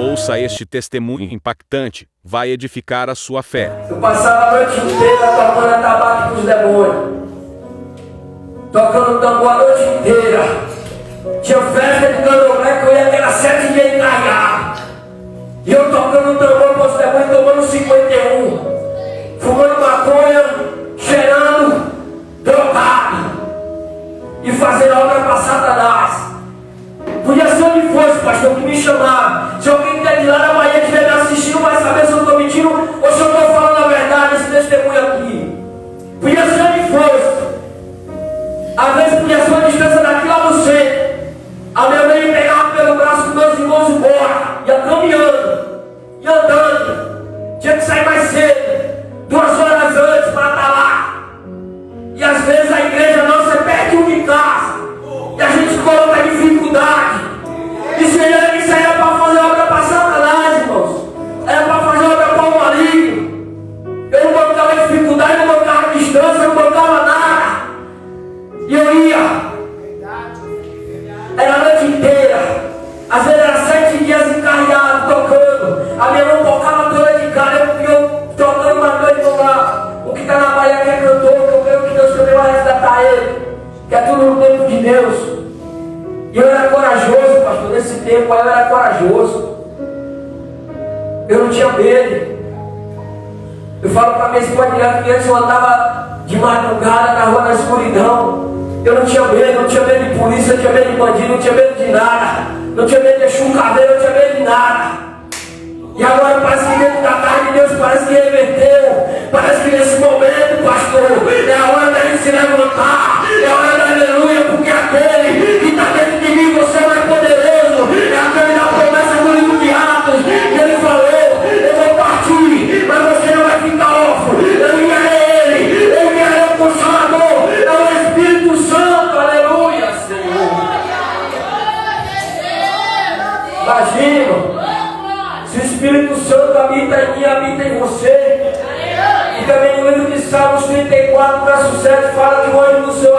Ouça este testemunho impactante, vai edificar a sua fé. Eu passava a noite inteira tocando atabaque com os demônios. Tocando tambor a noite inteira. Tinha festa de candomblé que eu ia que era sete dias encarregado. E eu tocando tambor com os demônios, tomando 51. Fumando maconha, cheirando, drogado. E fazendo obra para Satanás. Podia ser onde fosse, pastor, que me chamava. Se alguém que de lá Bahia estiver me assistindo, vai saber se eu estou mentindo ou se eu estou falando a verdade, esse testemunho aqui. Podia ser onde fosse. Às vezes podia ser uma distância daqui lá no centro. A minha mãe pegava pelo braço com meus irmãos embora. Ia caminhando. Ia andando. Tinha que sair mais cedo. Às vezes era sete dias encarregado, tocando. A minha mão tocava toda de cara, eu, eu tocando uma noite lá. O que está na Bahia que é cantor, que eu creio que Deus também vai resgatar ele. Que é tudo no tempo de Deus. E eu era corajoso, pastor, nesse tempo eu era corajoso. Eu não tinha medo. Eu falo para minha esposa que antes eu andava de madrugada na rua na escuridão. Eu não tinha medo, não tinha medo de polícia, não tinha medo de bandido, não tinha medo de nada. Não tinha medo de chuncadeiro, não Espírito Santo habita em mim, habita em você. E também no livro de Salmos 34, verso 7, fala que o anjo do Senhor